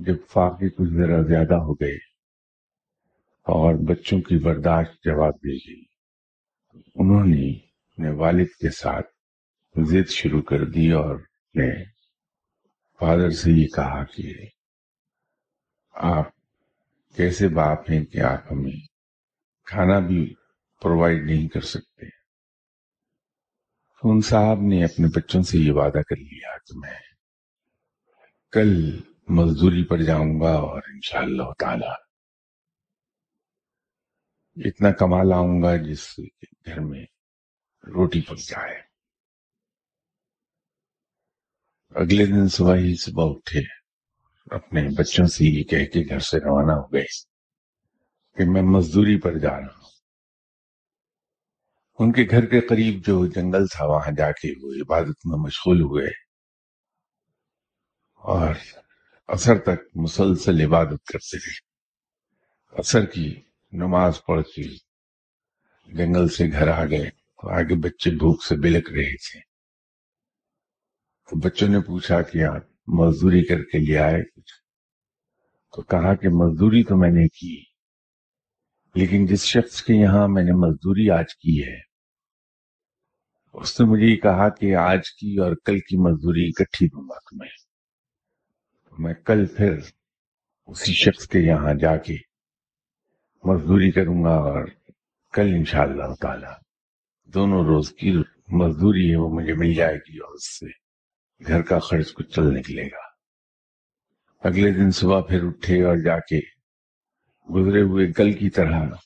जब फाके कुछ जरा ज़्यादा हो गए और बच्चों की बर्दाश्त जवाब दे गई उन्होंने अपने वालिद के साथ जिद शुरू कर दी और अपने फादर से ये कहा कि आप कैसे बाप हैं कि आप हमें खाना भी प्रोवाइड नहीं कर सकते। तो उन साहब ने अपने बच्चों से ये वादा कर लिया कि मैं कल मजदूरी पर जाऊँगा और इंशाअल्लाह ताला इतना कमा लाऊँगा जिससे कि घर में रोटी पक जाए। अगले दिन सुबह ही सुबह उठे, अपने बच्चों से ये कह के घर से रवाना हो गए कि मैं मजदूरी पर जा रहा हूँ। उनके घर के करीब जो जंगल था, वहाँ जाके वो इबादत में मशगूल हुए और असर तक मुसलसल इबादत करते रहे। असर की नमाज़ पढ़ के जंगल से घर आ गए तो आगे बच्चे भूख से बिलक रहे थे। तो बच्चों ने पूछा कि आप मजदूरी करके ले आए कुछ? तो कहा कि मजदूरी तो मैंने की, लेकिन जिस शख्स के यहाँ मैंने मजदूरी आज की है, उसने मुझे कहा कि आज की और कल की मजदूरी इकट्ठी दूँगा तुम्हें। मैं कल फिर उसी शख्स के यहाँ जाके मजदूरी करूँगा और कल इंशाअल्लाह ताला दोनों रोज की मजदूरी है, वो मुझे मिल जाएगी और उससे घर का खर्च कुछ चल निकलेगा। अगले दिन सुबह फिर उठे और जाके गुजरे हुए कल की तरह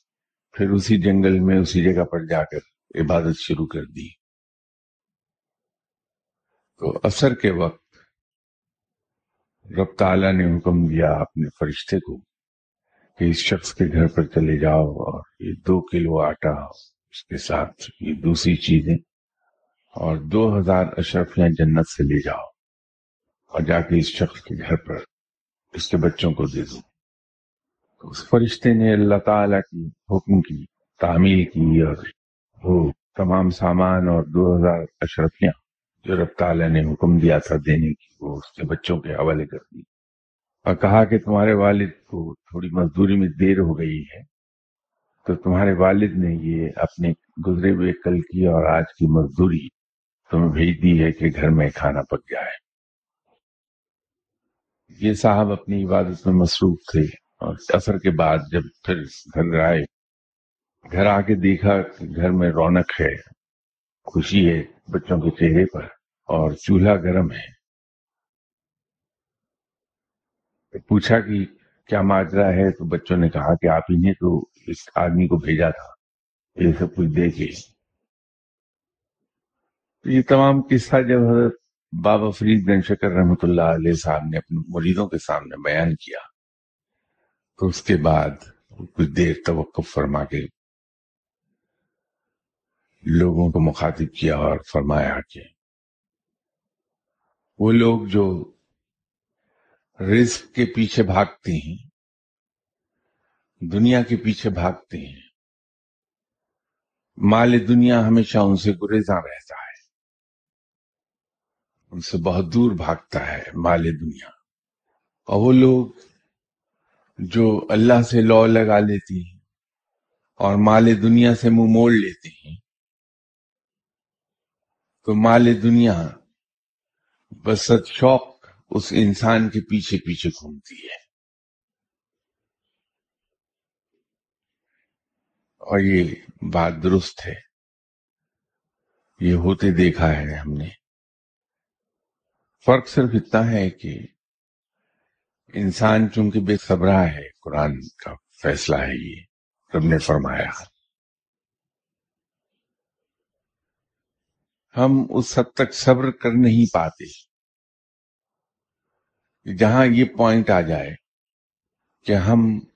फिर उसी जंगल में उसी जगह पर जाकर इबादत शुरू कर दी। तो असर के वक्त रब ताला ने हुक्म दिया, अपने फरिश्ते को कि इस शख्स के घर पर चले जाओ और ये दो किलो आटा, उसके साथ ये दूसरी चीज़ें और दो हज़ार अशरफिया जन्नत से ले जाओ और जाके इस शख्स के घर पर इसके बच्चों को दे दो। तो उस फरिश्ते ने अल्लाह ताला की हुक्म की, तामील की और वो तमाम सामान और दो हज़ार अशरफियाँ जो रब ने हुक्म दिया था देने की, वो उसके बच्चों के हवाले कर दी और कहा कि तुम्हारे वालिद को थोड़ी मजदूरी में देर हो गई है तो तुम्हारे वालिद ने ये अपने गुजरे हुए कल की और आज की मजदूरी तुम्हें भेज दी है कि घर में खाना पक जाए। ये साहब अपनी इबादत में मसरूफ थे और असर के बाद जब फिर घर आए, घर आके देखा कि घर में रौनक है, खुशी है बच्चों के चेहरे पर और चूल्हा गर्म है। पूछा कि क्या माजरा है तो बच्चों ने कहा कि आप ही ने तो इस आदमी को भेजा था। ये सब कुछ देखे तो ये तमाम किस्सा जब हज़रत बाबा फरीद बिन शकर अलैह साहब ने अपने मुरीदों के सामने बयान किया तो उसके बाद कुछ देर तवक्कुफ फरमा के लोगों को मुखातिब किया और फरमाया कि वो लोग जो रिस्क के पीछे भागते हैं, दुनिया के पीछे भागते हैं, माल दुनिया हमेशा उनसे गुरेजा रहता है, उनसे बहुत दूर भागता है माल दुनिया। और वो लोग जो अल्लाह से लौ लगा लेते हैं और माल दुनिया से मुँह मोड़ लेते हैं तो माल दुनिया बस शौक उस इंसान के पीछे पीछे घूमती है। और ये बात दुरुस्त है। ये होते देखा है हमने। फ़र्क सिर्फ़ इतना है कि इंसान चूँकि बेसबरा है, कुरान का फैसला है ये, रब ने फरमाया। हम उस हद तक सब्र कर नहीं पाते जहाँ ये पॉइंट आ जाए कि हम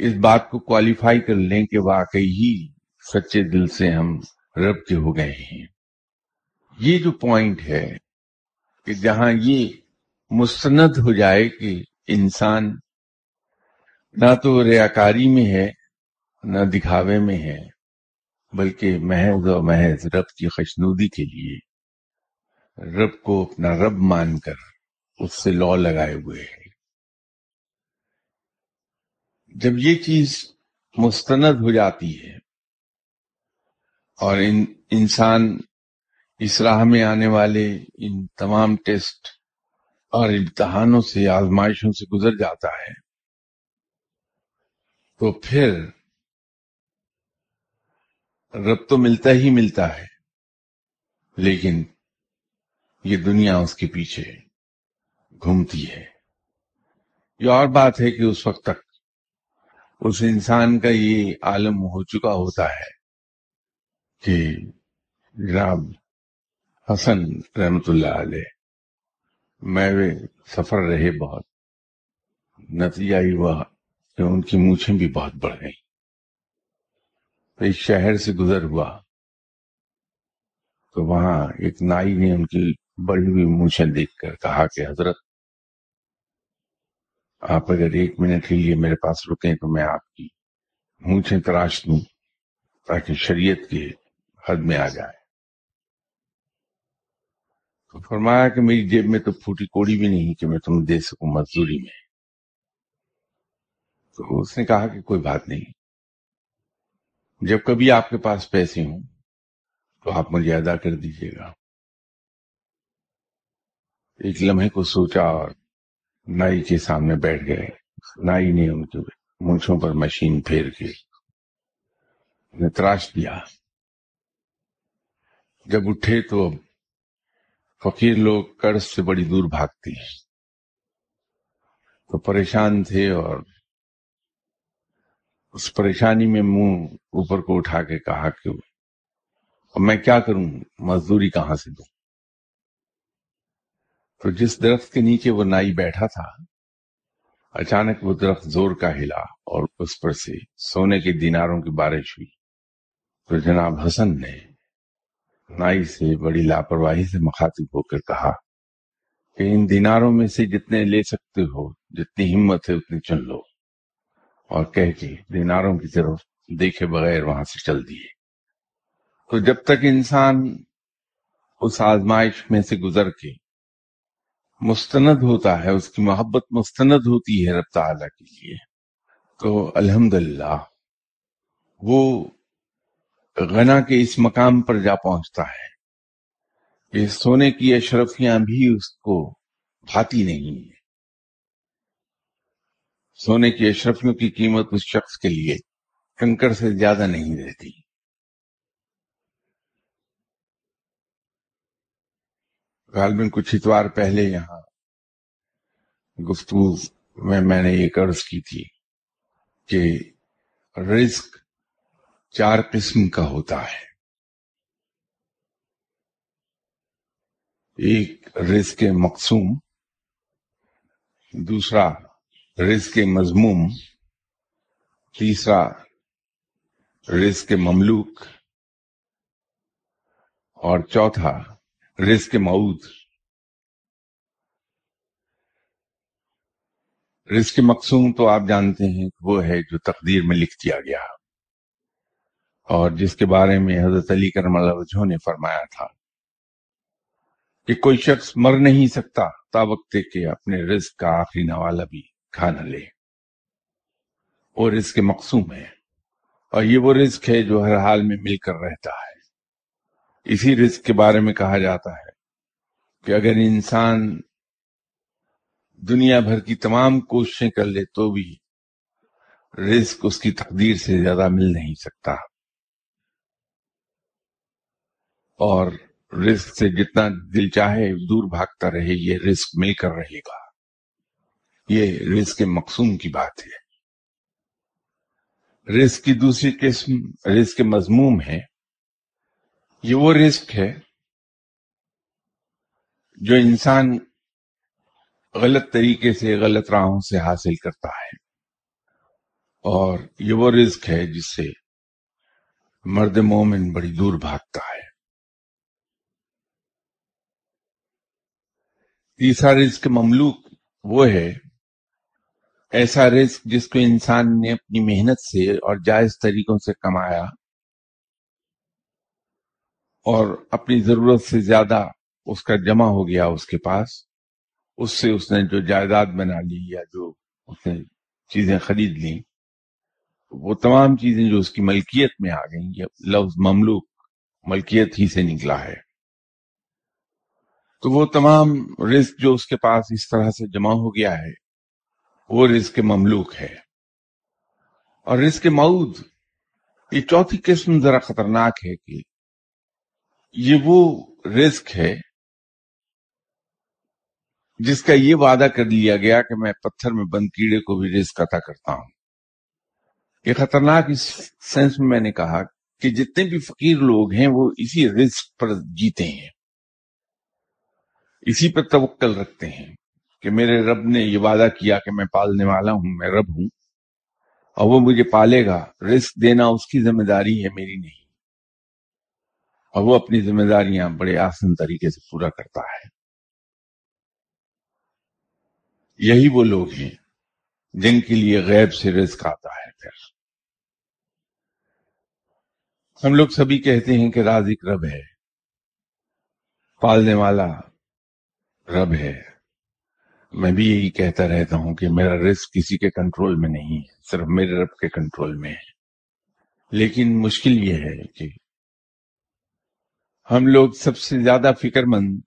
इस बात को क्वालिफाई कर लें कि वाकई ही सच्चे दिल से हम रब के हो गए हैं। ये जो पॉइंट है कि जहाँ ये मुस्तनद हो जाए कि इंसान ना तो रियाकारी में है, न दिखावे में है बल्कि महज और महज रब की खशनूदी के लिए। रब को अपना रब मानकर उससे लॉ लगाए हुए है। जब ये चीज़ मुस्तनद हो जाती है और इन, इंसान इस राह में आने वाले इन तमाम टेस्ट और इम्तहानों से, आजमाइशों से गुजर जाता है तो फिर रब तो मिलता ही मिलता है, लेकिन ये दुनिया उसके पीछे घूमती है। ये और बात है कि उस वक्त तक उस इंसान का ये आलम हो चुका होता है कि जनाब हसन रहमतुल्लाह अलैह, मैं वे सफ़र रहे बहुत, नतीजा ही हुआ कि उनकी मूछें भी बहुत बढ़ गई। इस शहर से गुजर हुआ। तो वहाँ एक नाई ने उनकी बढ़ी हुई मूछें देखकर कहा कि, हज़रत, आप अगर एक मिनट के लिए मेरे पास रुके तो मैं आपकी मूछें तराश दूँ ताकि शरीयत के हद में आ जाए। तो फरमाया कि मेरी जेब में तो फूटी कोड़ी भी नहीं कि मैं तुम्हें दे सकूँ मजदूरी में। तो उसने कहा कि कोई बात नहीं। जब कभी आपके पास पैसे हों तो आप मुझे अदा कर दीजिएगा। एक लम्हे को सोचा और नाई के सामने बैठ गए। नाई ने उनके मूछों पर मशीन फेर के तराश दिया। जब उठे तो अब फकीर लोग कर्ज से बड़ी दूर भागते हैं। तो परेशान थे और उस परेशानी में मुँह ऊपर को उठा के कहा कि मैं क्या करूँ? मजदूरी कहाँ से दू? तो जिस दरख्त के नीचे वो नाई बैठा था, अचानक वो दरख्त ज़ोर का हिला और उस पर से सोने के दिनारों की बारिश हुई। तो जनाब हसन ने नाई से बड़ी लापरवाही से मुखातिब होकर कहा कि, इन दिनारों में से जितने ले सकते हो, जितनी हिम्मत है उतनी चुन लो। और कह के दिनारों की तरफ़ देखे बगैर वहाँ से चल दिए। तो जब तक इंसान उस आजमाइश में से गुजर के मुस्तनद होता है, उसकी मोहब्बत मुस्तनद होती है रब ताला के लिए तो अल्हम्दुलिल्लाह वो गना के इस मकाम पर जा पहुँचता है। कि सोने की अशरफियाँ भी उसको भाती नहीं है। सोने की अशरफियों की कीमत उस शख्स के लिए कंकर से ज़्यादा नहीं रहती। गालबिन, कुछ इतवार पहले यहाँ गुफ्तु में मैंने ये कर्ज की थी कि रिस्क चार किस्म का होता है। एक रिस्क मकसूम दूसरा रिस्क मजमूम, तीसरा रिस्क ममलूक, और चौथा रिस्क मऊद। रिस्क मकसूम तो आप जानते हैं वो है जो तकदीर में लिख दिया गया। और जिसके बारे में हज़रत अली करम ने फरमाया था कि कोई शख्स मर नहीं सकता तावक्ते के अपने रिस्क का आखिरी नवाला भी। खा न ले। वो रिस्क मकसूम है। और ये वो रिस्क है जो हर हाल में मिलकर रहता है। इसी रिस्क के बारे में कहा जाता है कि अगर इंसान दुनिया भर की तमाम कोशिशें कर ले तो भी रिस्क उसकी तकदीर से ज़्यादा मिल नहीं सकता। और रिस्क से जितना दिल चाहे दूर भागता रहे, ये रिस्क मिलकर रहेगा। ये रिस्क मकसूम की बात है। रिस्क की दूसरी किस्म रिस्क मजमूम है। ये वो रिस्क है जो इंसान गलत तरीके से, गलत राहों से हासिल करता है। और ये वो रिस्क है जिससे मर्द मोमिन बड़ी दूर भागता है। तीसरा रिस्क ममलूक वो है ऐसा रिस्क जिसको इंसान ने अपनी मेहनत से और जायज़ तरीकों से कमाया और अपनी ज़रूरत से ज़्यादा उसका जमा हो गया उसके पास, उससे उसने जो जायदाद बना ली या जो उसने चीज़ें खरीद ली, वो तमाम चीज़ें जो उसकी मलकियत में आ गई, ये लफ्ज ममलूक मलकियत ही से निकला है। तो वो तमाम रिस्क जो उसके पास इस तरह से जमा हो गया है वो रिस्क ममलूक है। और रिस्क मऊद, ये चौथी किस्म जरा खतरनाक है कि ये वो रिस्क है जिसका ये वादा कर लिया गया कि मैं पत्थर में बंद कीड़े को भी रिस्क अता करता हूँ। ये खतरनाक इस सेंस में मैंने कहा कि जितने भी फकीर लोग हैं, वो इसी रिस्क पर जीते हैं। इसी पर तवक्कल रखते हैं। कि मेरे रब ने ये वादा किया कि मैं पालने वाला हूँ, मैं रब हूँ, और वो मुझे पालेगा। रिस्क देना उसकी ज़िम्मेदारी है, मेरी नहीं। और वो अपनी जिम्मेदारियाँ बड़े आसान तरीके से पूरा करता है। यही वो लोग हैं, जिनके लिए गैब से रिस्क आता है फिर। हम लोग सभी कहते हैं कि राजिक रब है, पालने वाला रब है। मैं भी यही कहता रहता हूँ कि मेरा रिस्क किसी के कंट्रोल में नहीं है, सिर्फ़ मेरे रब के कंट्रोल में है। लेकिन मुश्किल ये है कि हम लोग सबसे ज़्यादा फिक्रमंद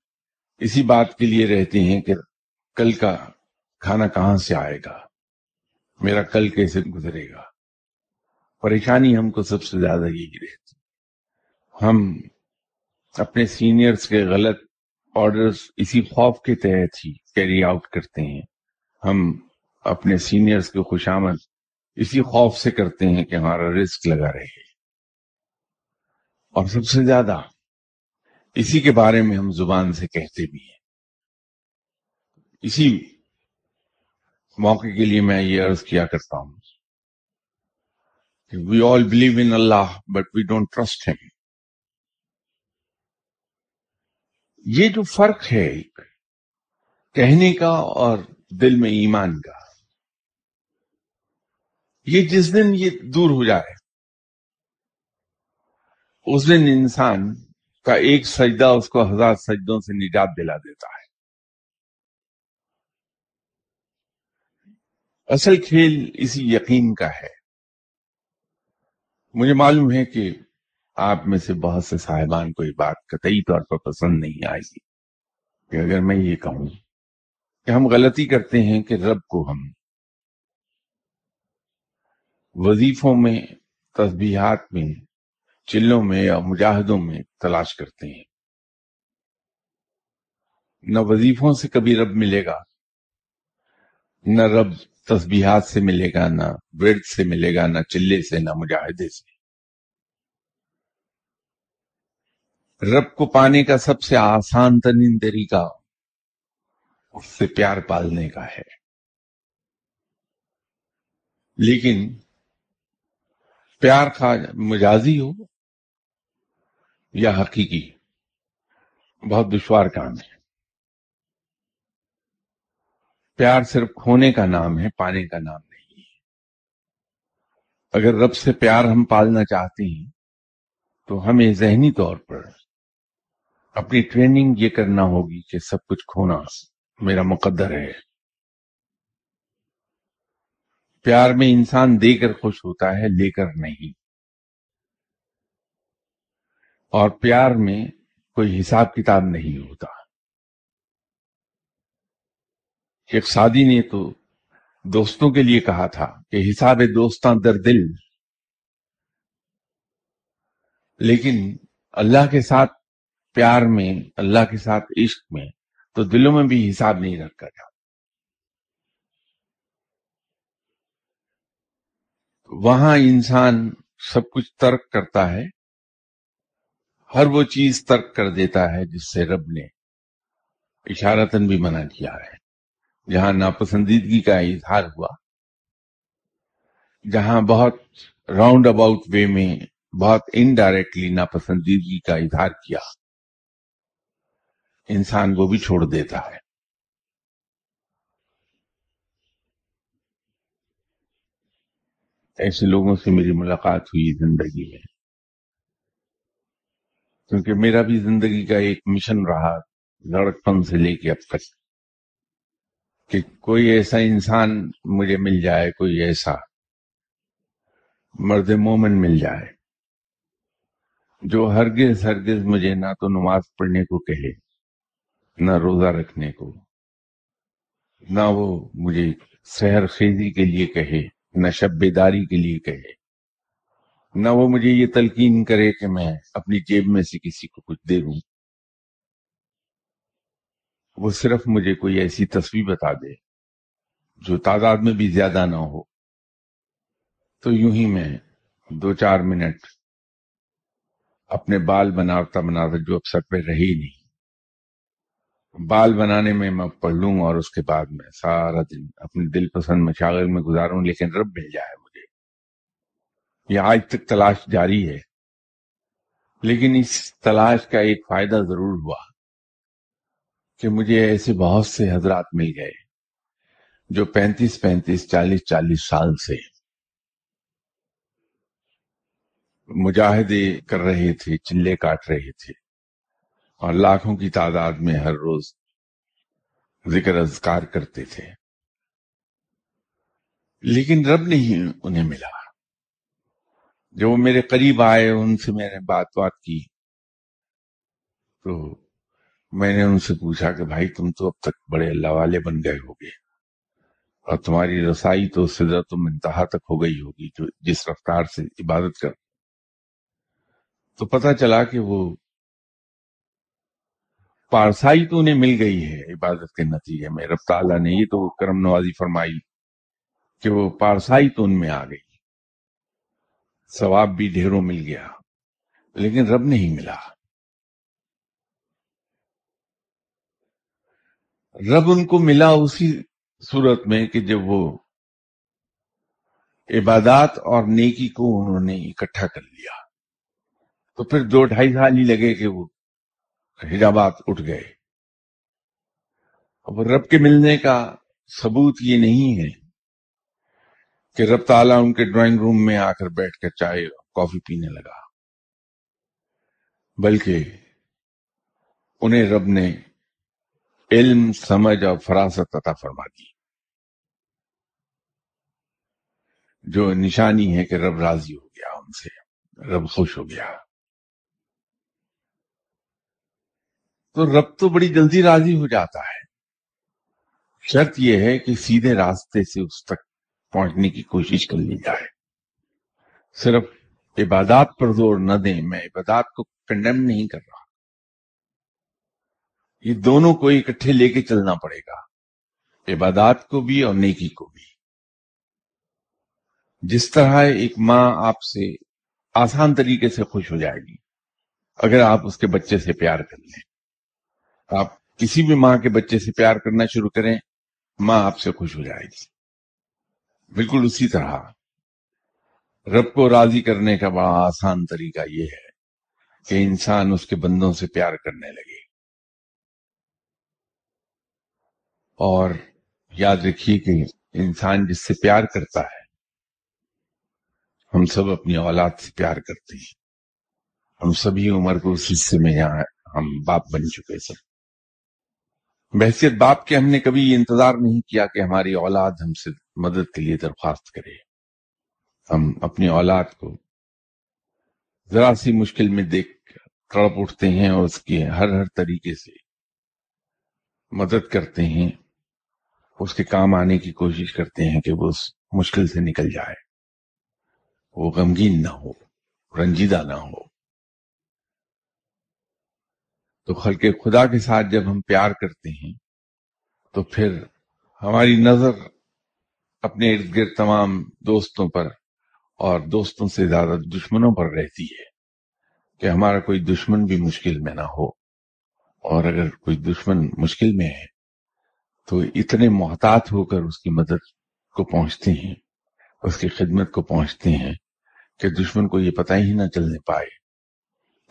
इसी बात के लिए रहते हैं कि कल का खाना कहाँ से आएगा? मेरा कल कैसे गुजरेगा? परेशानी हमको सबसे ज़्यादा यही रहती हम अपने सीनियर्स के गलत ऑर्डर्स इसी खौफ के तहत ही कैरी आउट करते हैं। हम अपने सीनियर्स की खुशामद इसी खौफ से करते हैं कि हमारा रिस्क लगा रहे। और सबसे ज़्यादा इसी के बारे में हम ज़ुबान से कहते भी हैं। इसी मौके के लिए मैं ये अर्ज़ किया करता हूँ we all believe in Allah but we don't trust him ये जो फ़र्क है एक कहने का और दिल में ईमान का। ये जिस दिन ये दूर हो जाए, उस दिन इंसान का एक सजदा उसको हज़ार सजदों से निजात दिला देता है। असल खेल इसी यकीन का है। मुझे मालूम है कि आप में से बहुत से साहिबान को ये बात कतई तौर पर पसंद नहीं आएगी कि अगर मैं ये कहूँ कि हम गलती करते हैं कि रब को हम वजीफों में, तस्बीहात में, चिल्लों में या मुजाहिदों में तलाश करते हैं। न वजीफों से कभी रब मिलेगा, न रब तस्बीहात से मिलेगा, ना वर्द से मिलेगा, ना चिल्ले से, ना मुजाहिदे से। रब को पाने का सबसे आसान तरीन तरीका उससे प्यार पालने का है। लेकिन प्यार का मजाजी हो या हकीकी, बहुत दुश्वार काम है। प्यार सिर्फ़ खोने का नाम है, पाने का नाम नहीं है। अगर रब से प्यार हम पालना चाहते हैं तो हमें जहनी तौर पर अपनी ट्रेनिंग ये करना होगी कि सब कुछ खोना मेरा मुकद्दर है। प्यार में इंसान देकर खुश होता है, लेकर नहीं। और प्यार में कोई हिसाब किताब नहीं होता। एक सादी ने तो दोस्तों के लिए कहा था कि हिसाब दोस्ता दर दिल। लेकिन अल्लाह के साथ प्यार में, अल्लाह के साथ इश्क में तो दिलों में भी हिसाब नहीं रखा जाता। वहाँ इंसान सब कुछ तर्क करता है, हर वो चीज़ तर्क कर देता है जिससे रब ने इशारतन भी मना किया है। जहाँ नापसंदीदगी का इजहार हुआ, जहाँ बहुत राउंड अबाउट वे में, बहुत इनडायरेक्टली नापसंदीदगी का इजहार किया इंसान को भी छोड़ देता है। ऐसे लोगों से मेरी मुलाकात हुई ज़िंदगी में। क्योंकि मेरा भी ज़िंदगी का एक मिशन रहा लड़कपन से लेके अब तक कि कोई ऐसा इंसान मुझे मिल जाए, कोई ऐसा मर्द मोमन मिल जाए, जो हरगिज हरगिज मुझे ना तो नमाज़ पढ़ने को कहे ना रोजा रखने को, ना वो मुझे सहर खेजी के लिए कहे, न शब्बेदारी के लिए कहे, न वो मुझे ये तलकीन करे कि मैं अपनी जेब में से किसी को कुछ दे दूँ। वो सिर्फ़ मुझे कोई ऐसी तस्वीर बता दे, जो तादाद में भी ज़्यादा ना हो। तो यूँ ही मैं दो चार मिनट अपने बाल बनाता बनाता जो अक्सर पे रही नहीं। बाल बनाने में मैं पढ़ लूँ और उसके बाद में सारा दिन अपने दिल पसंद मशागल में गुजारूं, लेकिन रब मिल जाए मुझे। यह आज तक तलाश जारी है। लेकिन इस तलाश का एक फ़ायदा ज़रूर हुआ कि मुझे ऐसे बहुत से हजरात मिल गए, जो 35 35 40 40 साल से मुजाहिदे कर रहे थे, चिल्ले काट रहे थे। और लाखों की तादाद में हर रोज ज़िक्र अजकार करते थे। लेकिन रब नहीं उन्हें मिला। जब वो मेरे करीब आए, उनसे मैंने बात बात की तो मैंने उनसे पूछा कि, भाई, तुम तो अब तक बड़े अल्लाह वाले बन गए होगे, और तुम्हारी रसाई तो सिदरत तुम इंतहा तक हो गई होगी, जो जिस रफ्तार से इबादत कर तो पता चला कि वो पारसाई तो उन्हें मिल गई है, इबादत के नतीजे में। रब ने ये तो करम नवाजी फरमाई कि वो पारसाई तो उनमें आ गई। सवाब भी ढेरों मिल गया, लेकिन रब नहीं मिला। रब उनको मिला उसी सूरत में कि जब वो इबादात और नेकी को उन्होंने इकट्ठा कर लिया। तो फिर दो ढाई साल ही लगे कि वो हिजाबात उठ गए। अब रब के मिलने का सबूत ये नहीं है कि रब ताला उनके ड्राइंग रूम में आकर बैठकर चाय कॉफ़ी पीने लगा। बल्कि उन्हें रब ने इल्म, समझ और फरासत अता फरमा दी। जो निशानी है कि रब राज़ी हो गया, उनसे रब खुश हो गया। तो रब तो बड़ी जल्दी राज़ी हो जाता है। शर्त यह है कि सीधे रास्ते से उस तक पहुँचने की कोशिश कर ली जाए। सिर्फ़ इबादात पर ज़ोर न दें, मैं इबादात को कंडेम नहीं कर रहा। ये दोनों को इकट्ठे लेके चलना पड़ेगा। इबादात को भी और नेकी को भी। जिस तरह एक माँ आपसे आसान तरीके से खुश हो जाएगी, अगर आप उसके बच्चे से प्यार कर लें। आप किसी भी माँ के बच्चे से प्यार करना शुरू करें, माँ आपसे खुश हो जाएगी। बिल्कुल उसी तरह। रब को राज़ी करने का बड़ा आसान तरीका यह है कि इंसान उसके बंदों से प्यार करने लगे। और याद रखिए कि इंसान जिससे प्यार करता है, हम सब अपनी औलाद से प्यार करते हैं। हम सभी उम्र को उस हिस्से में यहाँ हम बाप बन चुके सब। बहसियत बाप के हमने कभी इंतज़ार नहीं किया कि हमारी औलाद हमसे मदद के लिए दरख्वास्त करे। हम अपनी औलाद को जरा सी मुश्किल में देख तड़प उठते हैं और उसकी हर हर तरीके से मदद करते हैं। उसके काम आने की कोशिश करते हैं कि वो उस मुश्किल से निकल जाए। वो गमगीन ना हो, रंजीदा ना हो। तो खल खुदा के साथ जब हम प्यार करते हैं तो फिर हमारी नज़र अपने इर्द गिर्द तमाम दोस्तों पर और दोस्तों से ज़्यादा दुश्मनों पर रहती है कि हमारा कोई दुश्मन भी मुश्किल में ना हो। और अगर कोई दुश्मन मुश्किल में है तो इतने मोहतात होकर उसकी मदद को पहुँचते हैं, उसकी खिदमत को पहुँचते हैं कि दुश्मन को ये पता ही ना चलने पाए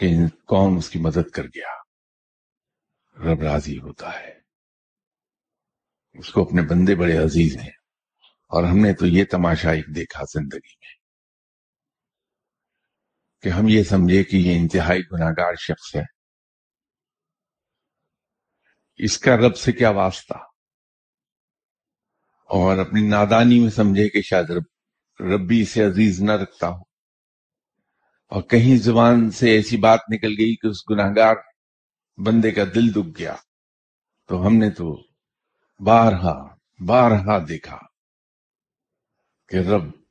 कि कौन उसकी मदद कर गया। रब राज़ी होता है। उसको अपने बंदे बड़े अज़ीज़ हैं। और हमने तो ये तमाशा एक देखा ज़िंदगी में कि हम ये समझे कि ये इंतहाई गुनागार शख्स है। इसका रब से क्या वास्ता? और अपनी नादानी में समझे कि शायद रब, रब भी इसे अज़ीज़ न रखता हो। और कहीं ज़ुबान से ऐसी बात निकल गई कि उस गुनाहगार बंदे का दिल दुख गया। तो हमने तो बारहा बारहा देखा कि रब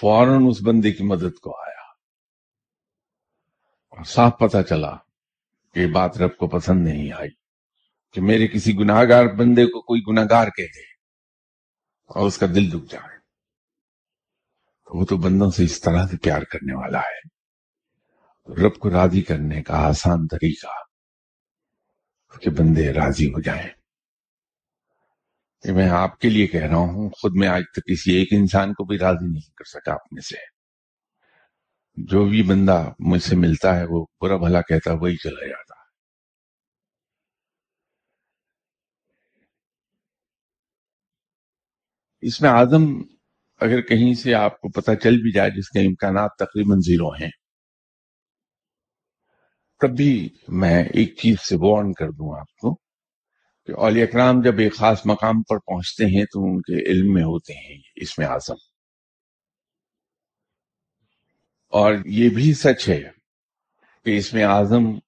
फ़ौरन उस बंदे की मदद को आया। और साफ़ पता चला कि बात रब को पसंद नहीं आई कि मेरे किसी गुनाहगार बंदे को कोई गुनाहगार कह दे और उसका दिल दुख जाए। तो वो तो बंदों से इस तरह से प्यार करने वाला है। रब को राज़ी करने का आसान तरीका उसके बंदे राज़ी हो जाए। मैं आपके लिए कह रहा हूँ, खुद में आज तक किसी एक इंसान को भी राज़ी नहीं कर सका अपने से। जो भी बंदा मुझसे मिलता है, वो बुरा भला कहता, वही चला जाता। है इसमें आदम अगर कहीं से आपको पता चल भी जाए जिसके इम्कान तकरीबन ज़ीरो हैं तब भी मैं एक चीज़ से वार्न कर दूँ आपको कि कराम जब एक खास मकाम पर पहुँचते हैं तो उनके इल्म में होते हैं इसमें आज़म। और ये भी सच है कि इसमें आज़म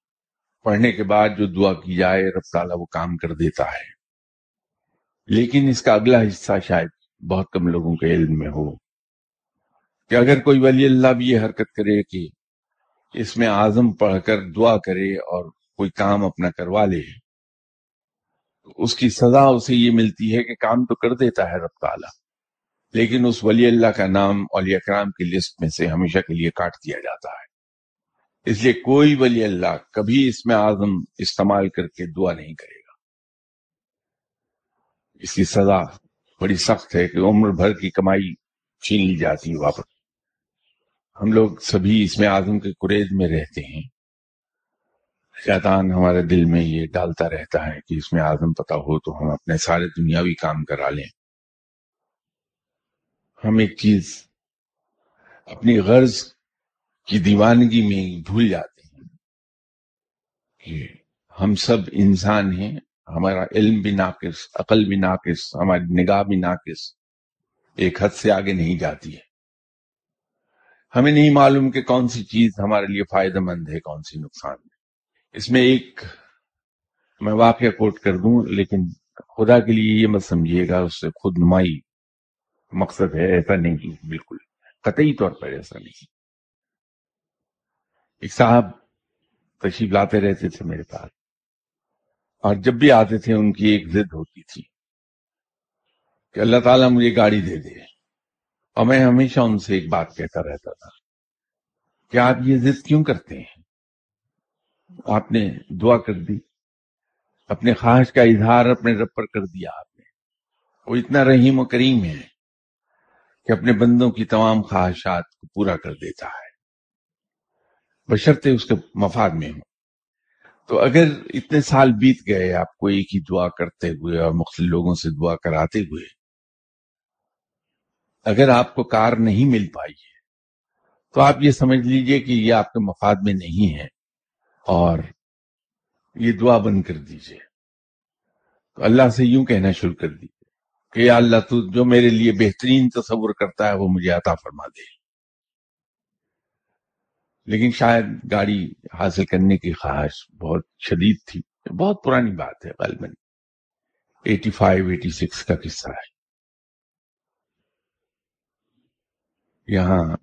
पढ़ने के बाद जो दुआ की जाए, रब ताला वो काम कर देता है। लेकिन इसका अगला हिस्सा शायद बहुत कम लोगों के इल्म में हो। कि अगर कोई वली अल्लाह भी ये हरकत करे कि इसमें आज़म पढ़कर दुआ करे और कोई काम अपना करवा ले। उसकी सजा उसे ये मिलती है कि काम तो कर देता है रब ताला, लेकिन उस वली अल्लाह का नाम अली अकराम की लिस्ट में से हमेशा के लिए काट दिया जाता है। इसलिए कोई वली अल्लाह कभी इसमें आज़म इस्तेमाल करके दुआ नहीं करेगा। इसकी सजा बड़ी सख्त है कि उम्र भर की कमाई छीन ली जाती है वापस। हम लोग सभी इसमें आज़म के कुरेज में रहते हैं। शैतान हमारे दिल में ये डालता रहता है कि इसमें आज़म पता हो तो हम अपने सारे दुनियावी काम करा लें। हम एक चीज़ अपनी गर्ज की दीवानगी में भूल जाते हैं कि हम सब इंसान हैं, हमारा इल्म भी नाकिस, अकल भी नाकिस, हमारी निगाह भी नाकिस, एक हद से आगे नहीं जाती है। हमें नहीं मालूम कि कौन सी चीज़ हमारे लिए फ़ायदेमंद है, कौन सी नुकसान है। इसमें एक, मैं वाक्य कोट कर दूँ, लेकिन खुदा के लिए ये मत समझिएगा, उससे खुद नुमाई मकसद है, ऐसा नहीं, बिल्कुल। कतई तौर पर ऐसा नहीं। एक साहब तशीफ लाते रहते थे मेरे पास, और जब भी आते थे उनकी एक जिद होती थी कि अल्लाह ताला मुझे गाड़ी दे दे। और मैं हमेशा उनसे एक बात कहता रहता था कि आप ये जिद क्यों करते हैं? आपने दुआ कर दी। अपने ख्वाहिश का इजहार अपने रब पर कर दिया आपने। वो इतना रहीम और करीम है कि अपने बंदों की तमाम ख्वाहिशात को पूरा कर देता है। बशर्ते उसके मफाद में हो। तो अगर इतने साल बीत गए आपको एक ही दुआ करते हुए और मुख्तलिफ़ लोगों से दुआ कराते हुए अगर आपको कार नहीं मिल पाई है तो आप ये समझ लीजिए कि ये आपके मफाद में नहीं है और ये दुआ बंद कर दीजिए। तो अल्लाह से यूँ कहना शुरू कर दीजिए कि अल्लाह, तू जो मेरे लिए बेहतरीन तस्वुर करता है, वो मुझे अता फरमा दे। लेकिन शायद गाड़ी हासिल करने की ख्वाहिश बहुत शदीद थी। बहुत पुरानी बात है गलबन 85 86 का किस्सा है। यहाँ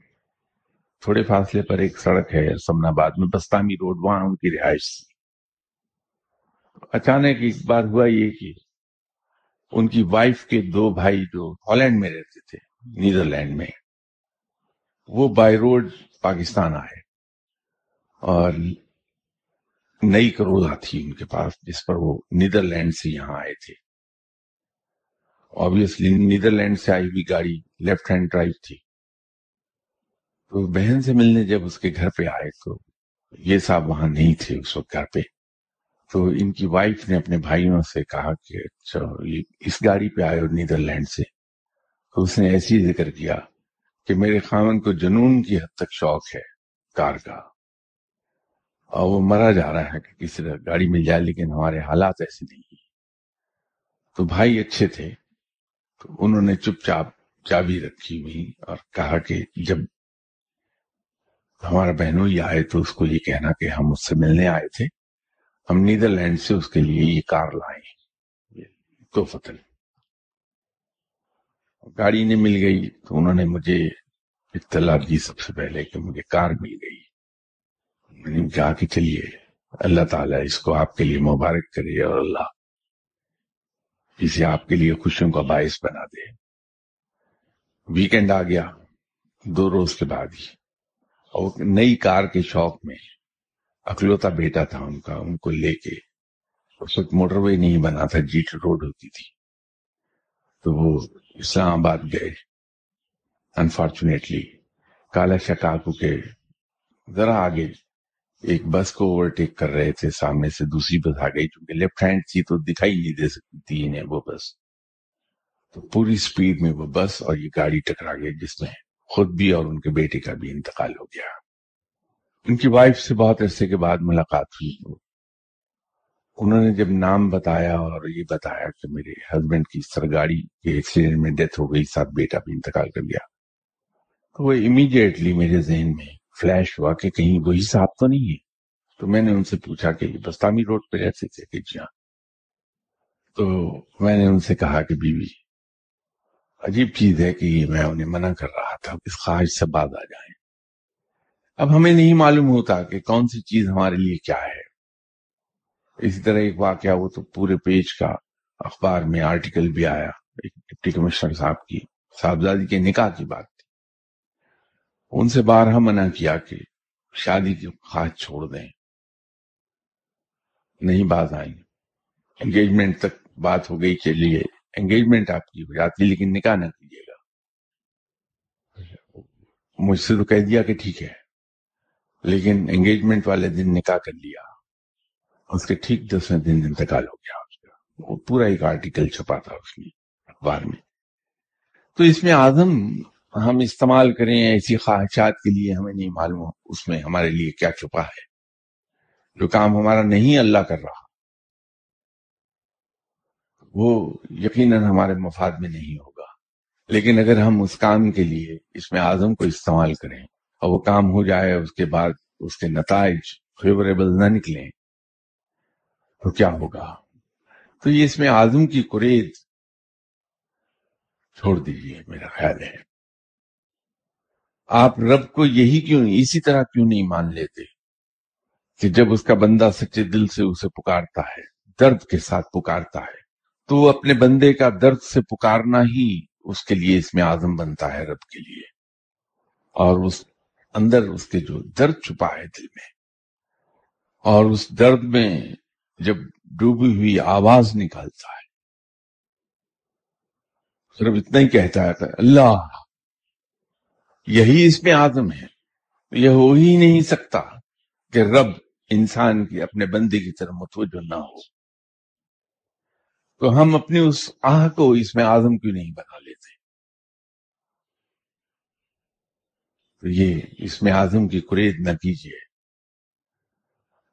थोड़े फासले पर एक सड़क है समनाबाद में बस्तामी रोड, वहाँ उनकी रिहाइश थी। अचानक एक बार हुआ ये कि उनकी वाइफ के दो भाई जो हॉलैंड में रहते थे नीदरलैंड में, वो बाय रोड पाकिस्तान आए और नई करोला थी उनके पास, जिस पर वो नीदरलैंड से यहाँ आए थे। ऑब्वियसली नीदरलैंड से आई हुई गाड़ी लेफ़्ट हैंड ड्राइव थी। तो बहन से मिलने जब उसके घर पे आए तो ये साहब वहाँ नहीं थे उस वक्त घर पे। तो इनकी वाइफ ने अपने भाइयों से कहा कि अच्छा इस गाड़ी पे आए हो नीदरलैंड से। तो उसने ऐसी ज़िक्र किया कि मेरे खामन को जुनून की हद तक शौक है, कार का। और वो मरा जा रहा है कि किसी गाड़ी मिल जाए, लेकिन हमारे हालात ऐसे नहीं तो भाई अच्छे थे। तो उन्होंने चुपचाप चाबी रखी हुई और कहा कि जब हमारा बहनोई आए तो उसको ये कहना कि हम उससे मिलने आए थे। हम नीदरलैंड से उसके लिए ये कार लाए। तो फतन गाड़ी ने मिल गई तो उन्होंने मुझे इत्तला दी सबसे पहले कि मुझे कार मिल गई। मैंने कहा कि चलिए, अल्लाह ताला इसको आपके लिए मुबारक करे और अल्लाह इसे आपके लिए खुशियों का बायस बना दे। वीकेंड आ गया, दो रोज के बाद ही। और नई कार के शौक में अकलौता बेटा था उनका, उनको लेके। उस वक्त मोटरवे नहीं बना था जीट रोड होती थी। तो वो इस्लामाबाद गए अनफॉर्चुनेटली काला शकाकू के जरा आगे एक बस को ओवरटेक कर रहे थे, सामने से दूसरी बस आ गई, क्योंकि लेफ़्ट हैंड थी तो दिखाई नहीं दे सकती थी इन्हें वो बस। तो पूरी स्पीड में वो बस और ये गाड़ी टकरा गई, जिसमें खुद भी और उनके बेटे का भी इंतकाल हो गया। उनकी वाइफ से बहुत अरसे के बाद मुलाकात हुई। उन्होंने जब नाम बताया और ये बताया कि मेरे हस्बैंड की सरगाड़ी के एक्सीडेंट में डेथ हो गई, साथ बेटा भी इंतकाल कर गया तो वो इमीडिएटली मेरे जहन में फ्लैश हुआ कि कहीं वही साहब तो नहीं है। तो मैंने उनसे पूछा कि बस्तामी रोड पे रहते थे कि जी हाँ? तो मैंने उनसे कहा कि, बीवी अजीब चीज़ है कि मैं उन्हें मना कर रहा था। इस ख्वाहिश से बाद आ जाए। अब हमें नहीं मालूम होता कि कौन सी चीज़ हमारे लिए क्या है। इसी तरह एक वाक्य वो तो पूरे पेज का अखबार में आर्टिकल भी आया, एक डिप्टी कमिश्नर साहब की, साहबजादी के निकाह की बात थी। उनसे बारहा मना किया कि शादी की ख्वाहिश छोड़ दें। नहीं बात आई। एंगेजमेंट तक बात हो गई चलिए एंगेजमेंट आपकी हो जाती है, लेकिन निकाह ना कीजिएगा। मुझसे तो कह दिया कि ठीक है, लेकिन एंगेजमेंट वाले दिन निकाह कर लिया, उसके ठीक दसवें दिन इंतकाल हो गया उसका। वो पूरा एक आर्टिकल छपा था उसमें, अखबार में। तो इसमें आज़म हम इस्तेमाल करें ऐसी ख्वाहिशात के लिए हमें नहीं मालूम उसमें हमारे लिए क्या छुपा है। जो काम हमारा नहीं अल्लाह कर रहा वो यकीनन हमारे मफाद में नहीं होगा। लेकिन अगर हम उस काम के लिए, इसमें आज़म को इस्तेमाल करें, और वो काम हो जाए, उसके बाद उसके नतज फेवरेबल ना निकले तो क्या होगा? तो ये इसमें आज़म की कुरेद छोड़ दीजिए, मेरा ख्याल है। आप रब को यही क्यों, इसी तरह क्यों नहीं मान लेते कि जब उसका बंदा सच्चे दिल से उसे पुकारता है, दर्द के साथ पुकारता है? तो अपने बंदे का दर्द से पुकारना ही उसके लिए इसमें आज़म बनता है रब के लिए। और उस, अंदर उसके जो दर्द छुपा है दिल में। और उस दर्द में जब डूबी हुई आवाज़ निकालता है। सिर्फ़ इतना ही कहता है, अल्लाह, यही इसमें आज़म है। यह हो ही नहीं सकता कि रब इंसान की अपने बंदे की तरफ़ मुतवजो ना हो। तो हम अपनी उस आह को इसमें आज़म क्यों नहीं बना लेते? तो ये, इसमें आज़म की कुरेद न कीजिए।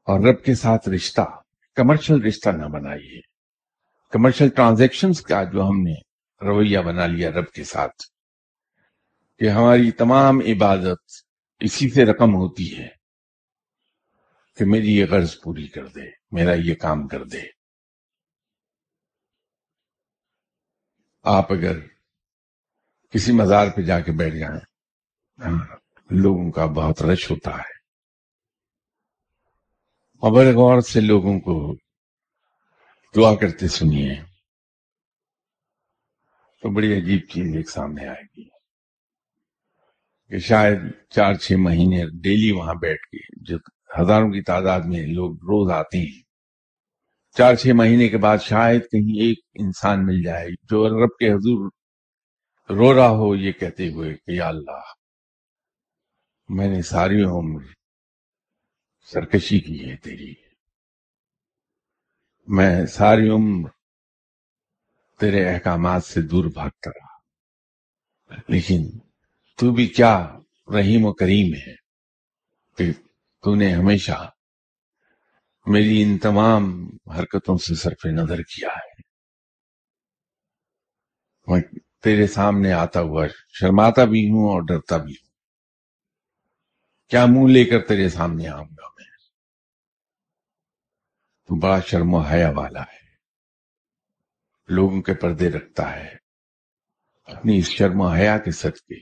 और रब के साथ रिश्ता कमर्शियल रिश्ता ना बनाइए। कमर्शियल ट्रांजेक्शन का जो हमने रवैया बना लिया रब के साथ, कि हमारी तमाम इबादत इसी से रकम होती है, कि मेरी ये गर्ज पूरी कर दे, मेरा ये काम कर दे। आप अगर किसी मजार पे जाके बैठ जाएँ, लोगों का बहुत रश होता है। और बड़े गौर से लोगों को दुआ करते सुनिए तो बड़ी अजीब चीज़ एक सामने आएगी कि शायद चार छह महीने डेली वहाँ बैठ के जो हज़ारों की तादाद में लोग रोज आते हैं चार छह महीने के बाद शायद कहीं एक इंसान मिल जाए जो रब के हजूर रो रहा हो ये कहते हुए कि अल्लाह, मैंने सारी उम्र सरकशी की है तेरी। मैं सारी उम्र तेरे अहकाम से दूर भागता रहा। लेकिन तू भी क्या रहीम करीम है कि तूने हमेशा मेरी इन तमाम हरकतों से सरफ नज़र किया है। मैं तेरे सामने आता हुआ शर्माता भी हूँ और डरता भी हूँ। क्या मुँह लेकर तेरे सामने आऊँगा मैं? तू बड़ा शर्म हया वाला है। लोगों के पर्दे रखता है। अपनी इस शर्म हया के सदके,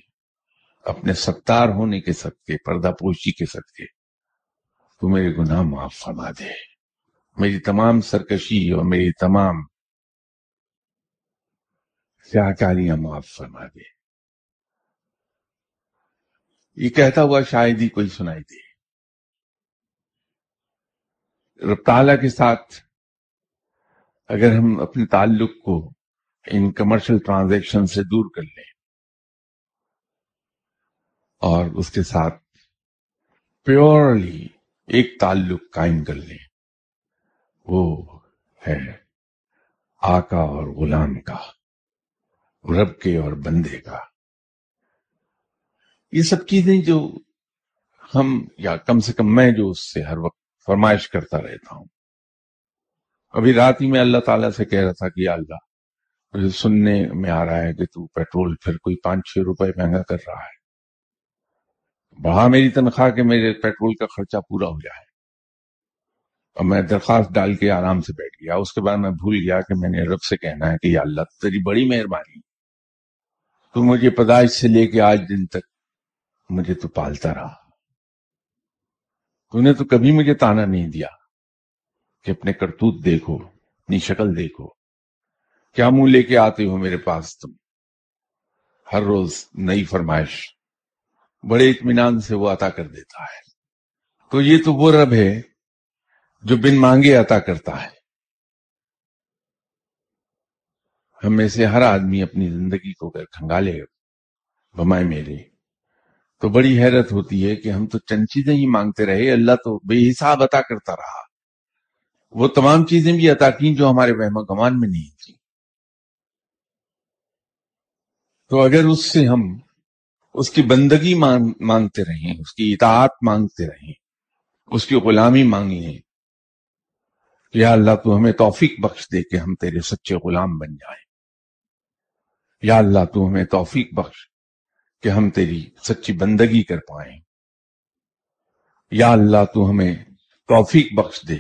अपने सत्तार होने के सदके, पर्दापोशी के सदके तू मेरे गुनाह माफ़ फरमा दे। मेरी तमाम सरकशी और मेरी तमाम स्याकारियाँ माफ़ फरमा दे। ये कहता हुआ शायद ही कोई सुनाई दे। रब के साथ अगर हम अपने ताल्लुक को इन कमर्शियल ट्रांजैक्शन से दूर कर लें और उसके साथ प्योरली एक ताल्लुक कायम कर लें। वो है आका और गुलाम का, रब के और बंदे का। ये सब चीज़ें जो हम, या कम से कम मैं जो उससे हर वक्त फरमाइश करता रहता हूँ। अभी रात ही मैं अल्लाह ताला से कह रहा था कि अल्लाह, मुझे सुनने में आ रहा है कि तू पेट्रोल फिर कोई पाँच छह रुपए महँगा कर रहा है। बढ़ा मेरी तनख्वाह के मेरे पेट्रोल का खर्चा पूरा हो जाए। और मैं दरखास्त डाल के आराम से बैठ गया। उसके बाद मैं भूल गया कि मैंने रब से कहना है कि या अल्लाह, तेरी बड़ी मेहरबानी। तू मुझे पदाइश से लेके आज दिन तक मुझे तो पालता रहा। तूने तो कभी मुझे ताना नहीं दिया कि अपने करतूत देखो, अपनी शक्ल देखो। क्या मुँह लेके आते हो मेरे पास तुम? हर रोज नई फरमाइश। बड़े इतमान से वो अता कर देता है। तो ये तो वो रब है जो बिन मांगे अता करता है। हम से हर आदमी अपनी ज़िंदगी को अगर खंगाले, बमाए मेरे तो बड़ी हैरत होती है कि हम तो चंद चीज़ें ही मांगते रहे, अल्लाह तो बेहिसाब अता करता रहा। वो तमाम चीज़ें भी अता की जो हमारे वहम गमान में नहीं थी। तो अगर उससे हम उसकी बंदगी मांग, मांगते रहें उसकी इतात मांगते रहें उसकी गुलामी मांगे या अल्लाह तू हमें तौफीक बख्श दे के हम तेरे सच्चे गुलाम बन जाए। या अल्लाह तू हमें तौफीक बख्श कि हम तेरी सच्ची बंदगी कर पाए। या अल्लाह तू हमें तौफीक बख्श दे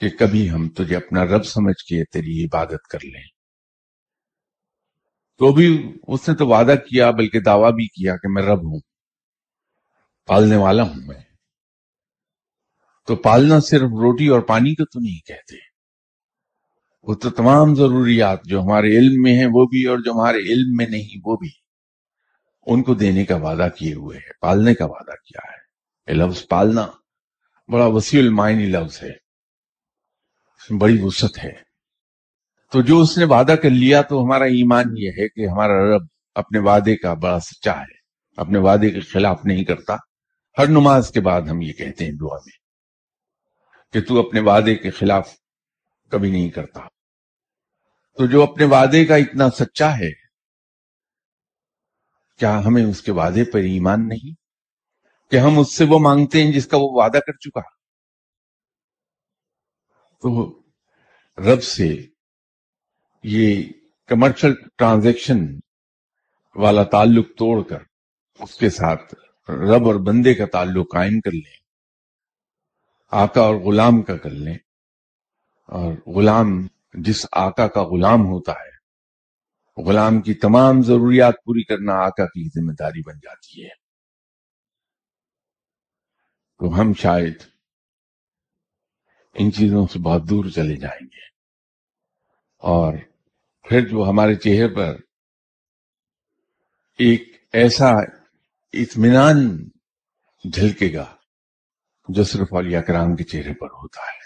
कि कभी हम तुझे अपना रब समझ के तेरी इबादत कर लें। तो भी उसने तो वादा किया, बल्कि दावा भी किया कि मैं रब हूँ। पालने वाला हूँ मैं। तो पालना सिर्फ़ रोटी और पानी को तो नहीं कहते। वो तो तमाम जरूरियात जो हमारे इल्म में है, वो भी और जो हमारे इल्म में नहीं, वो भी। उनको देने का वादा किए हुए है, पालने का वादा किया है। ये लफ्ज पालना बड़ा वसील लफ्ज है। बड़ी वसत है। तो जो उसने वादा कर लिया तो हमारा ईमान ये है कि हमारा रब अपने वादे का बड़ा सच्चा है। अपने वादे के खिलाफ नहीं करता। हर नमाज़ के बाद हम ये कहते हैं दुआ में कि तू अपने वादे के खिलाफ कभी नहीं करता। तो जो अपने वादे का इतना सच्चा है, क्या हमें उसके वादे पर ईमान नहीं? कि हम उससे वो मांगते हैं जिसका वो वादा कर चुका? तो रब से ये कमर्शियल ट्रांजैक्शन वाला ताल्लुक तोड़कर उसके साथ रब और बंदे का ताल्लुक कायम कर लें, आका और गुलाम का कर लें। और गुलाम, जिस आका का गुलाम होता है, गुलाम की तमाम जरूरियात पूरी करना आका की ज़िम्मेदारी बन जाती है। तो हम शायद इन चीज़ों से बहुत दूर चले जाएँगे। और फिर जो हमारे चेहरे पर एक ऐसा इत्मीनान झलकेगा, जो सिर्फ़ अलिया कराम के चेहरे पर होता है।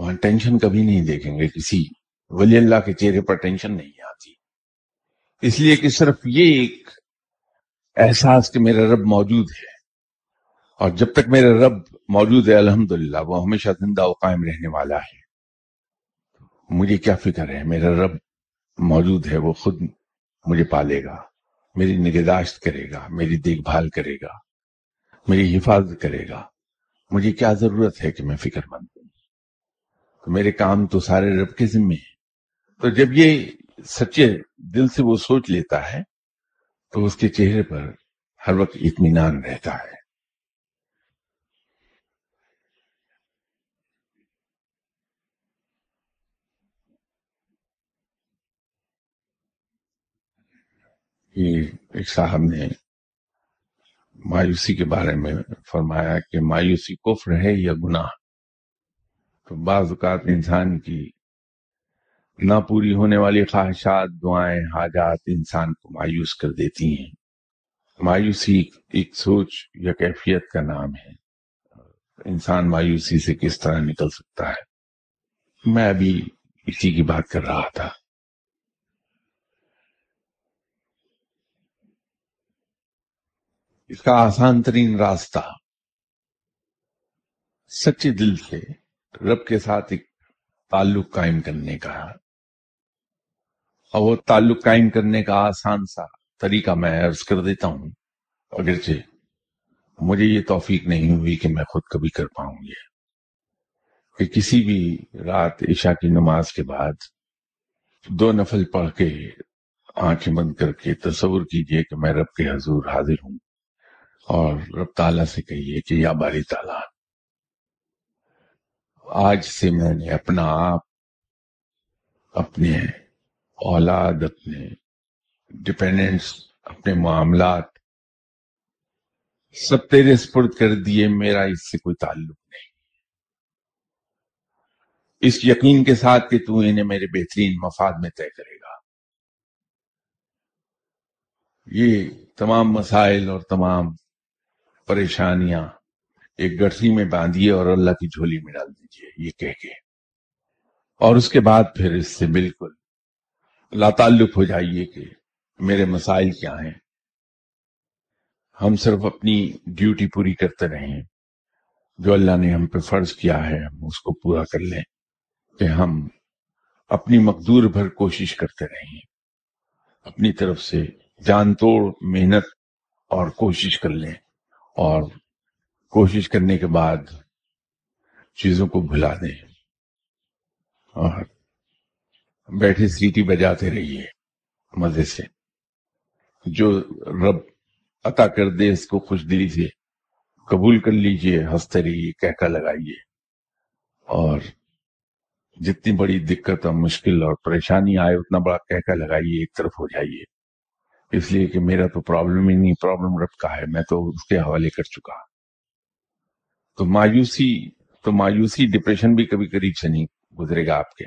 वहाँ टेंशन कभी नहीं देखेंगे किसी वली अल्लाह के चेहरे पर टेंशन नहीं आती। इसलिए कि सिर्फ़ ये एक एहसास कि मेरा रब मौजूद है। और जब तक मेरा रब मौजूद है, अल्हम्दुलिल्लाह, वो हमेशा ज़िंदा कायम रहने वाला है। मुझे क्या फ़िक्र है? मेरा रब मौजूद है, वो खुद मुझे पालेगा, मेरी निगहदाश्त करेगा, मेरी देखभाल करेगा, मेरी हिफाजत करेगा। मुझे क्या ज़रूरत है कि मैं फिक्रमंद हूँ? तो मेरे काम तो सारे रब के जिम्मे हैं। तो जब ये सच्चे दिल से वो सोच लेता है तो उसके चेहरे पर हर वक्त इतमान रहता है। ये एक साहब ने मायूसी के बारे में फरमाया कि मायूसी कुफ्र है या गुनाह। तो बाज़ात इंसान की ना पूरी होने वाली ख्वाहिशात, दुआएँ, हाजात इंसान को मायूस कर देती हैं। मायूसी एक सोच या कैफियत का नाम है। इंसान मायूसी से किस तरह निकल सकता है? मैं अभी इसी की बात कर रहा था। इसका आसान तरीन रास्ता। सच्चे दिल से रब के साथ एक ताल्लुक कायम करने का। और वो ताल्लुक कायम करने का आसान सा तरीका मैं अर्ज़ कर देता हूँ। अगरचे, मुझे ये तौफीक नहीं हुई कि मैं खुद कभी कर पाऊँगी कि किसी भी रात ईशा की नमाज़ के बाद दो नफल पढ़ के आँखें बंद करके तस्वुर कीजिए कि मैं रब के हजूर हाजिर हूँ। और रब ताला से कहिए कि या बारी ताला। आज से मैंने अपना आप, अपने औलाद, अपने डिपेंडेंट्स अपने मामलात सब तेरे स्पुर्द कर दिए, मेरा इससे कोई ताल्लुक नहीं। इस यकीन के साथ कि तू इन्हें मेरे बेहतरीन मफाद में तय करेगा। ये तमाम मसाइल और तमाम परेशानियाँ एक गठरी में बांधिए और अल्लाह की झोली में डाल दीजिए, ये कह के। और उसके बाद फिर इससे बिल्कुल लाताल्लुक हो जाइए कि मेरे मसाइल क्या हैं। हम सिर्फ़ अपनी ड्यूटी पूरी करते रहें। जो अल्लाह ने हम पे फ़र्ज़ किया है, हम उसको पूरा कर लें कि हम अपनी मकदूर भर कोशिश करते रहें। अपनी तरफ़ से जान तोड़, मेहनत और कोशिश कर लें। और कोशिश करने के बाद चीज़ों को भुला दें और बैठे सीटी बजाते रहिए मज़े से। जो रब अता कर दे, इसको खुश दिली से कबूल कर लीजिए, हँसते रहिए, कहका लगाइए। और जितनी बड़ी दिक्कत और मुश्किल और परेशानी आए, उतना बड़ा कहका लगाइए, एक तरफ़ हो जाइए। इसलिए कि मेरा तो प्रॉब्लम ही नहीं प्रॉब्लम रब का है, मैं तो उसके हवाले कर चुका तो मायूसी तो मायूसी डिप्रेशन भी कभी करीब से नहीं गुजरेगा आपके।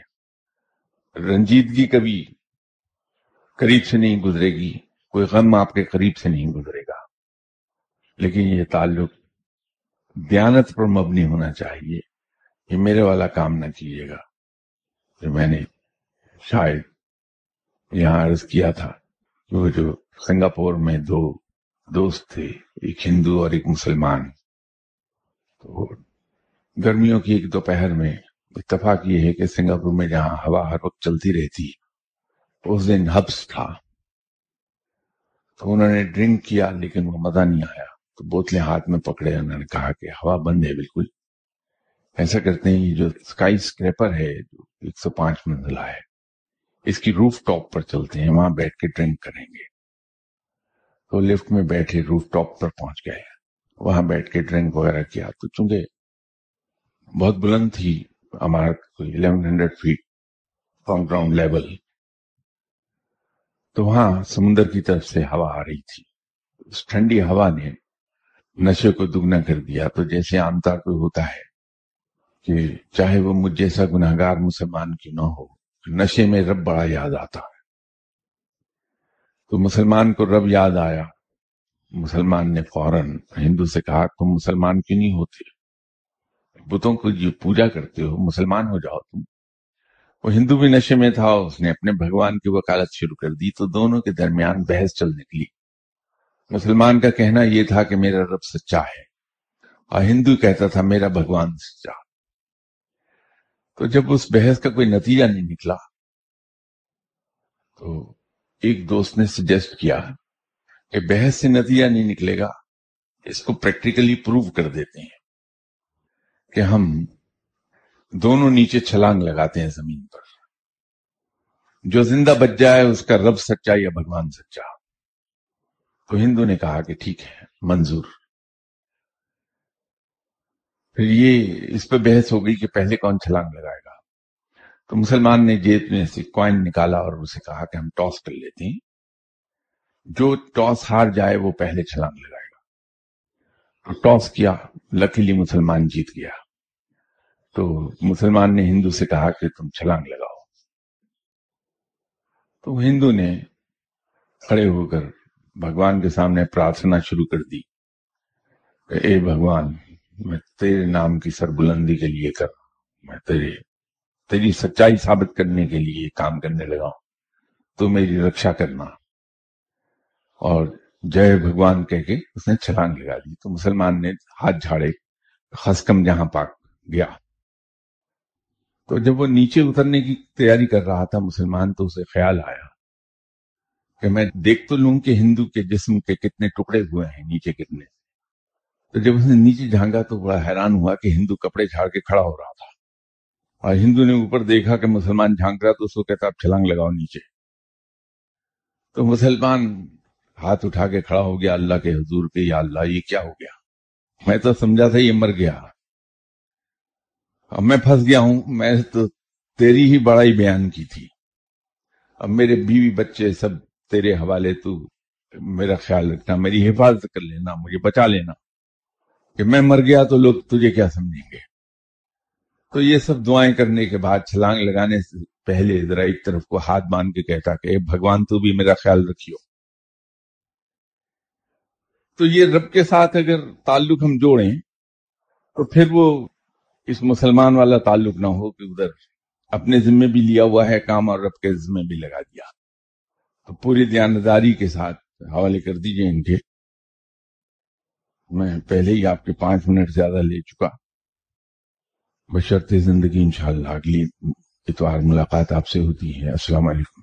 रंजीदगी कभी करीब से नहीं गुजरेगी, कोई गम आपके करीब से नहीं गुजरेगा। लेकिन ये ताल्लुक दयानत पर मबनी होना चाहिए ये मेरे वाला काम ना कीजिएगा। जो मैंने शायद यहाँ अर्ज़ किया था वो जो सिंगापुर में दो दोस्त थे, एक हिंदू और एक मुसलमान। तो गर्मियों की एक दोपहर में इतफाक ये है कि सिंगापुर में जहाँ हवा हर वक्त चलती रहती, उस दिन हब्स था। तो उन्होंने ड्रिंक किया, लेकिन वो मज़ा नहीं आया। तो बोतलें हाथ में पकड़े, उन्होंने कहा कि हवा बंद है बिल्कुल। ऐसा करते हैं जो स्काई स्क्रैपर है, जो 105 मंजिला है इसकी रूफ टॉप पर चलते हैं, वहाँ बैठ के ड्रिंक करेंगे। तो लिफ्ट में बैठे रूफ टॉप पर पहुँच गए। वहाँ बैठ के ड्रिंक वगैरह किया। तो चूँकि बहुत बुलंद थी हमारा कोई eleven hundred feet from ground level तो वहाँ समुद्र की तरफ़ से हवा आ रही थी। उस ठंडी हवा ने नशे को दुगना कर दिया। तो जैसे आमतौर पर होता है कि चाहे वो मुझ जैसा गुनाहगार मुसलमान क्यों ना हो नशे में रब बड़ा याद आता है। तो मुसलमान को रब याद आया। मुसलमान ने फ़ौरन हिंदू से कहा, तुम मुसलमान क्यों नहीं होते? बुतों को जो पूजा करते हो, मुसलमान हो जाओ तुम। वो हिंदू भी नशे में था, उसने अपने भगवान की वकालत शुरू कर दी तो दोनों के दरमियान बहस चल निकली। मुसलमान का कहना यह था कि मेरा रब सच्चा है, और हिंदू कहता था, मेरा भगवान सच्चा तो जब उस बहस का कोई नतीजा नहीं निकला तो एक दोस्त ने सजेस्ट किया कि बहस से नतीजा नहीं निकलेगा, इसको प्रैक्टिकली प्रूव कर देते हैं कि हम दोनों नीचे छलांग लगाते हैं ज़मीन पर। जो ज़िंदा बच जाए, उसका रब सच्चा या भगवान सच्चा। तो हिंदू ने कहा कि ठीक है, मंजूर। फिर ये इस पर बहस हो गई कि पहले कौन छलांग लगाएगा? तो मुसलमान ने जेब में से कॉइन निकाला और उसे कहा कि हम टॉस कर लेते हैं। जो टॉस हार जाए, वो पहले छलांग लगाएगा। तो टॉस किया लकीली मुसलमान जीत गया। तो मुसलमान ने हिंदू से कहा कि तुम छलांग लगाओ। तो हिंदू ने खड़े होकर भगवान के सामने प्रार्थना शुरू कर दी ए भगवान मैं तेरे नाम की सरबुलंदी के लिए कर मैं तेरे, तेरी सच्चाई साबित करने के लिए काम करने लगा तो मेरी रक्षा करना। और जय भगवान कह के उसने छलांग लगा दी। तो मुसलमान ने हाथ झाड़े, खसकम जहाँ पाक गया। तो जब वो नीचे उतरने की तैयारी कर रहा था मुसलमान तो उसे ख्याल आया कि मैं देख तो लूँ कि हिंदू के जिस्म के कितने टुकड़े हुए हैं, नीचे कितने। तो जब उसने नीचे झांका तो बड़ा हैरान हुआ कि हिंदू कपड़े झाड़ के खड़ा हो रहा था। और हिंदू ने ऊपर देखा कि मुसलमान झाँक रहा तो उसको कहता आप छलांग लगाओ नीचे। तो मुसलमान हाथ उठा के खड़ा हो गया, अल्लाह के हजूर पे, या अल्लाह, ये क्या हो गया? मैं तो समझा था ये मर गया। अब मैं फंस गया हूँ, मैं तो तेरी ही बड़ाई बयान की थी। अब मेरे बीवी बच्चे सब तेरे हवाले, तू मेरा ख्याल रखना, मेरी हिफाजत कर लेना, मुझे बचा लेना। कि मैं मर गया तो लोग तुझे क्या समझेंगे? तो ये सब दुआएँ करने के बाद, छलांग लगाने से पहले जरा एक तरफ़ को हाथ बाँध के कहता कि भगवान, तू भी मेरा ख्याल रखियो। तो ये रब के साथ अगर ताल्लुक हम जोड़ें तो फिर वो इस मुसलमान वाला ताल्लुक ना हो कि उधर अपने जिम्मे भी लिया हुआ है काम और रब के जिम्मे भी लगा दिया। तो पूरी ध्यानदारी के साथ हवाले कर दीजिए इनके। मैं पहले ही आपके पाँच मिनट ज़्यादा ले चुका। बशर्ते ज़िंदगी इंशाल्लाह अगली इतवार मुलाकात आपसे होती है। अस्सलाम वालेकुम।